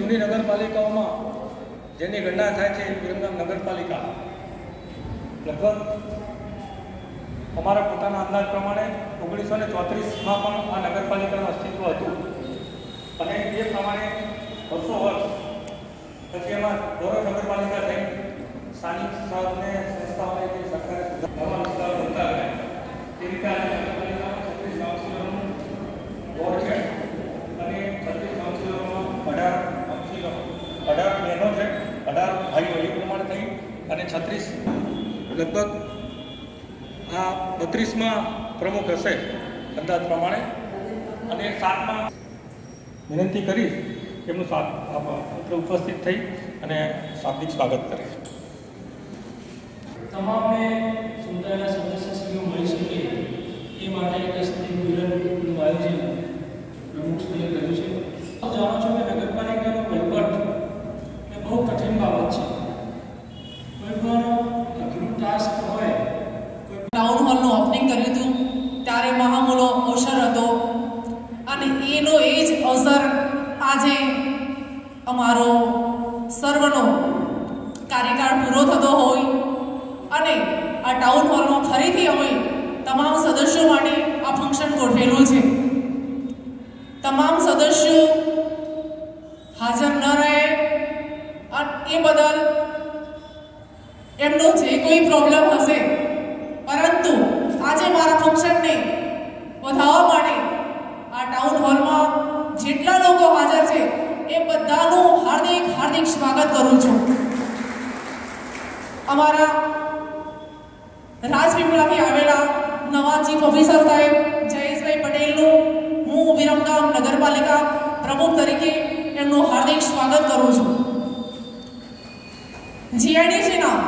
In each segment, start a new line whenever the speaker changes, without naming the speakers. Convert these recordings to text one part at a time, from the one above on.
નગરપાલિકાઓમાં જેની ગણના થાય છે વિરમગામ નગરપાલિકા. લગભગ અમારા પોતાના અંદાજ પ્રમાણે ઓગણીસો ને ચોત્રીસમાં પણ આ નગરપાલિકાનું અસ્તિત્વ હતું. અને એ પ્રમાણે વર્ષો વર્ષ પછી એમાં ગૌરવ નગરપાલિકા થઈ. સ્થાનિક સ્તરને સંસ્થાઓને સરકારે નવા વિસ્તારો બનતા ગયા તે રીતે આજે નગરપાલિકામાં છત્રીસ કાઉન્સિલરોનું બોર્ડ છે અને છત્રીસ કાઉન્સિલરોમાં અઢાર કાઉન્સિલરો અઢાર બહેનો છે અઢાર ભાઈઓ એ પ્રમાણે થઈ અને છત્રીસ. લગભગ આ બત્રીસમાં પ્રમુખ હશે અંદાજ પ્રમાણે. અને સાતમાં વિનંતી કરી એમનું આપણે ઉપસ્થિત થઈ અને શાબ્દિક સ્વાગત કરે
તમામને સમુદાયના સદસ્યશ્રીઓ મળી શકે એ માટે એક સ્થિતિ મિલનનું આયોજન પ્રમુખશ્રીએ કર્યું છે. આપ જાણો છો કે નગરપાલિકાનો વહીવટ એ બહુ કઠિન બાબત છે કોઈ પણ અઘરું ટાસ્ક હોય કોઈ
ટાઉન હોલનું ઓપનિંગ કર્યું હતું ત્યારે મહામૂલો અવસર હતો અને એનો એ જ અવસર આજે અમારો સર્વનો કાર્યકાળ પૂરો થતો હોય અને આ ટાઉન હોલમાં ફરીથી અમે તમામ સદસ્યો માટે આ ફંક્શન ગોઠવેલું છે. તમામ સદસ્યો હાજર ન રહે એ બદલ એમનો જે કોઈ પ્રોબ્લેમ હશે, પરંતુ આજે મારા ફંક્શનને વધારવા માટે આ ટાઉન હોલમાં જેટલા લોકો હાજર છે એ બધાનું હાર્દિક હાર્દિક સ્વાગત કરું છું. અમારા રાજપીપળાથી આવેલા નવા ચીફ ઓફિસર સાહેબ જયેશભાઈ પટેલનું હું વિરમગામ નગરપાલિકા પ્રમુખ તરીકે એમનું હાર્દિક સ્વાગત કરું છું. જીઆઈડીસીના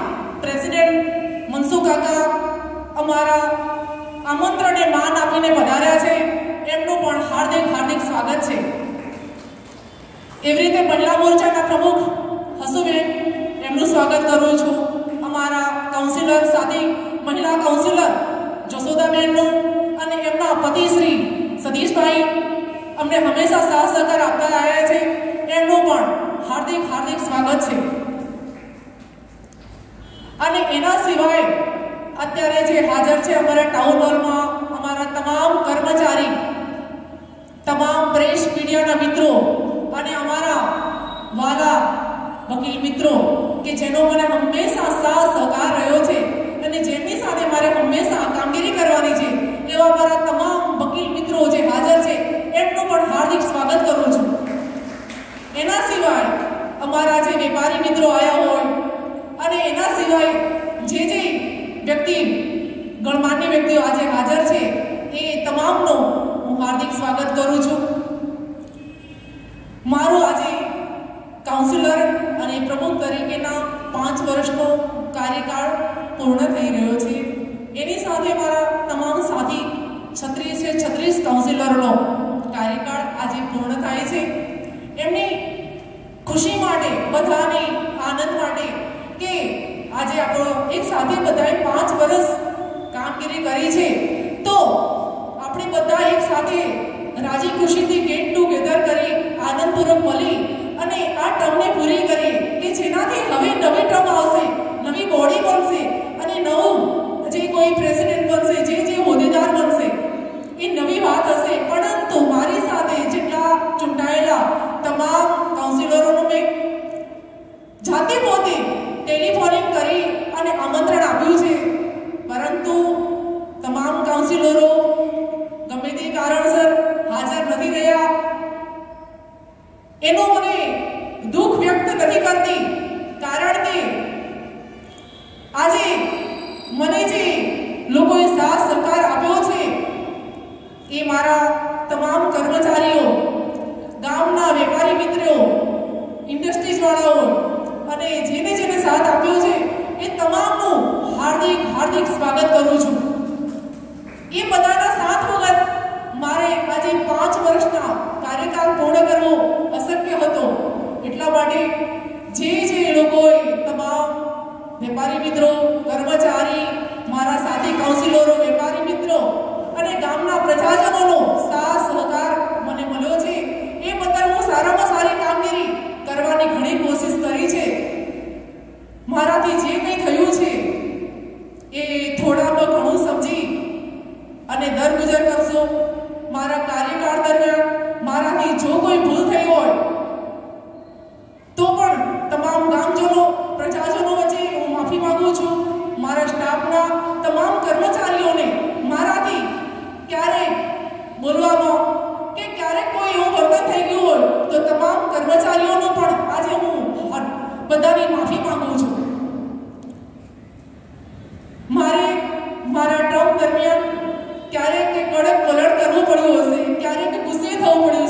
પ્રેસિડેન્ટ મનસુખ કાકા અમારા આમંત્રણને માન આપીને પધાર્યા છે. એમનું પણ હાર્દિક હાર્દિક સ્વાગત છે. એવી રીતે મહિલા મોરચાના પ્રમુખ હસુબેન, એમનું સ્વાગત કરું છું. અમારા કાઉન્સિલર સાથે મહિલા કાઉન્સિલર જસોદાબેનનું અને એમના પતિ શ્રી સતીશભાઈ અમને હંમેશા સાથ સહકાર આપતા આવ્યા છે. એમનું પણ હાર્દિક હાર્દિક સ્વાગત છે. અને એના સિવાય અત્યારે જે હાજર છે અમારા ટાઉન હોલમાં અમારા તમામ કર્મચારી તમામ પ્રેસ મીડિયાના મિત્રો અને અમારા વાલા વકીલ મિત્રો કે જેનો મને હંમેશા સાથ સહકાર રહ્યો છે અને જેમની સાથે મારે હંમેશા કામગીરી કરવાની છે, એવા મારા તમામ વકીલ મિત્રો જે હાજર છે, એમનું પણ હાર્દિક સ્વાગત કરું છું. એના સિવાય અમારા જે વેપારી મિત્રો આવ્યા હોય, અને એના સિવાય જે જે વ્યક્તિ, ગણમાન્ય વ્યક્તિઓ આજે હાજર છે, એ તમામનું હું હાર્દિક સ્વાગત કરું છું. મારું આજે કાઉન્સિલર અને પ્રમુખ તરીકેના પાંચ વર્ષનો કાર્યકાળ પૂર્ણ થઈ રહ્યો છે. એની સાથે મારા તમામ સાથી છત્રીસે છત્રીસ કાઉન્સિલરનો કાર્યકાળ આજે પૂર્ણ થાય છે. એમની ખુશી માટે, બધાને આનંદ માટે કે આજે આપણો એક સાથે બધાએ પાંચ વર્ષ કામગીરી કરી છે, તો આપણે બધા એક સાથે રાજી ખુશીથી ગેટ ટુગેધર કરી આનંદપૂર્વક મળી અને આ ટર્મને પૂરી કરીએ કે જેનાથી હવે નવી ટર્મ આવશે નવી બોડી બનશે અને નવું જે કોઈ પ્રેસિડેન્ટ બનશે જે જે હોદ્દેદાર બનશે એ નવી વાત હશે પરંતુ મારી સાથે જેટલા ચૂંટાયેલા તમામ કાઉન્સિલરોનું મેં જાતે પોતે ટેલિફોનિંગ કરી અને આમંત્રણ આપ્યું છે. પરંતુ તમામ કાઉન્સિલરો ગમે તે કારણસર હાજર નથી રહ્યા. એનું મને દુઃખ વ્યક્ત નથી કરતી, કારણ કે આજે મને જે લોકોએ સાથ સહકાર આપ્યો છે, એ મારા તમામ કર્મચારીઓ, ગામના વેપારી મિત્રો ઇન્ડસ્ટ્રીઝ વાળાઓ અને જેને જેને સાથ આપ્યો છે, એ તમામનું હાર્દિક હાર્દિક સ્વાગત કરું છું. એ બધાના સાથ વગર મારે આજે પાંચ વર્ષના કાર્યકાળ પૂર્ણ કરવો અશક્ય હતો. એટલા માટે જે જે લોકોએ તમામ વેપારી મિત્રો, કર્મચારી, મારા સાથી કાઉન્સિલરો વેપારી મિત્રો અને ગામના પ્રજાજનોનો બોલવામાં કે ક્યારેક કોઈ એવું વર્તન થઈ ગયું હોય, તો તમામ કર્મચારીઓનો પણ આજે હું બધાની માફી માંગુ છું. મારે મારા ટર્મ દરમિયાન ક્યારેક કડક વલણ કરવું પડ્યું હશે, ક્યારેક ગુસ્સે થવું પડ્યું છે